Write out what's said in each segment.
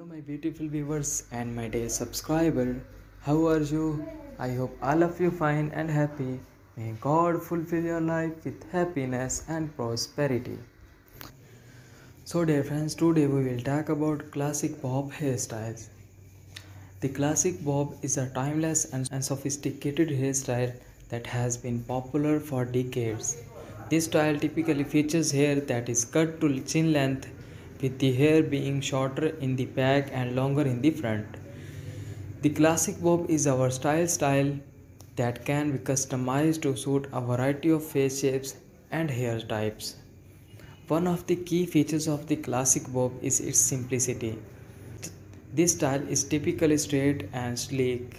Hello, my beautiful viewers and my dear subscriber. How are you? I hope all of you fine and happy. May God fulfill your life with happiness and prosperity. So, dear friends, today we will talk about classic bob hairstyles. The classic bob is a timeless and, sophisticated hairstyle that has been popular for decades. This style typically features hair that is cut to chin length with the hair being shorter in the back and longer in the front. The classic bob is our style style that can be customized to suit a variety of face shapes and hair types. One of the key features of the classic bob is its simplicity. This style is typically straight and sleek,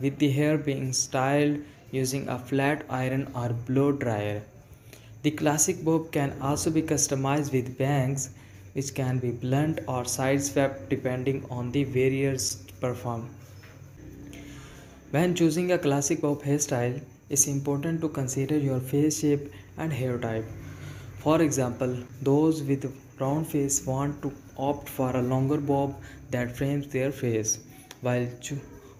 with the hair being styled using a flat iron or blow dryer. The classic bob can also be customized with bangs which can be blunt or side swept depending on the various performed. When choosing a classic bob hairstyle, it's important to consider your face shape and hair type. For example, those with round face want to opt for a longer bob that frames their face, while,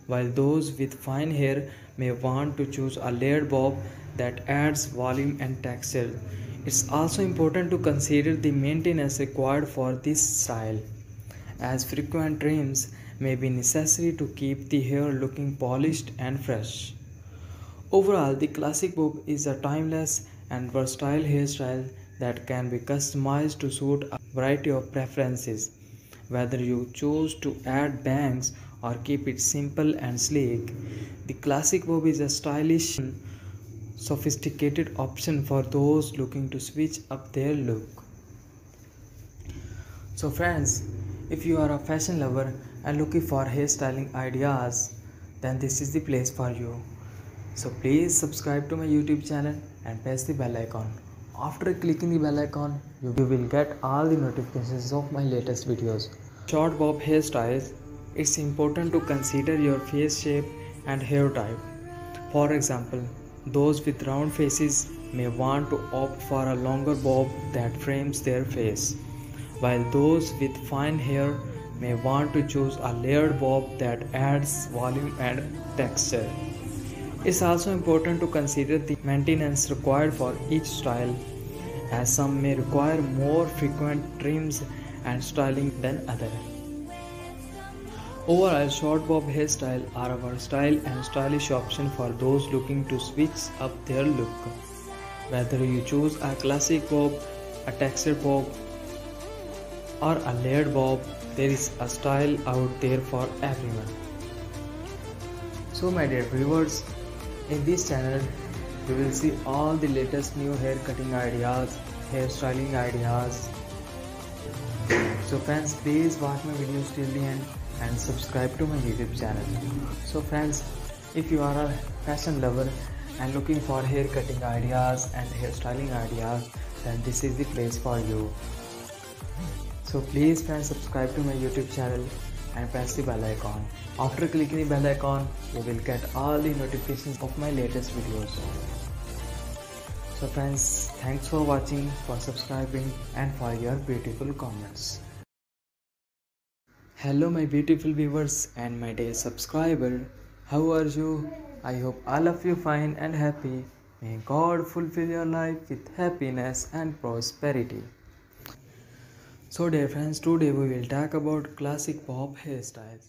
while those with fine hair may want to choose a layered bob that adds volume and texture. It's also important to consider the maintenance required for this style, as frequent trims may be necessary to keep the hair looking polished and fresh. Overall, the classic bob is a timeless and versatile hairstyle that can be customized to suit a variety of preferences. Whether you choose to add bangs or keep it simple and sleek, the classic bob is a stylish sophisticated option for those looking to switch up their look. So friends, if you are a fashion lover and looking for hairstyling ideas, then this is the place for you. So please subscribe to my YouTube channel and press the bell icon. After clicking the bell icon, you will get all the notifications of my latest videos. Short bob hairstyles, it's important to consider your face shape and hair type. For example, those with round faces may want to opt for a longer bob that frames their face, while those with fine hair may want to choose a layered bob that adds volume and texture. It's also important to consider the maintenance required for each style, as some may require more frequent trims and styling than others. Overall, short bob hairstyle are a versatile and stylish option for those looking to switch up their look. Whether you choose a classic bob, a textured bob, or a layered bob, there is a style out there for everyone. So my dear viewers, in this channel you will see all the latest new hair cutting ideas, hairstyling ideas. So friends, please watch my videos till the end and subscribe to my youtube channel. So friends if you are a fashion lover and looking for hair cutting ideas and hairstyling ideas then this is the place for you. So please friends subscribe to my youtube channel and press the bell icon. After clicking the bell icon you will get all the notifications of my latest videos. So friends thanks for watching for subscribing and for your beautiful comments Hello my beautiful viewers and my dear subscriber. How are you? I hope all of you fine and happy. May God fulfill your life with happiness and prosperity. So dear friends, today we will talk about classic bob hairstyles.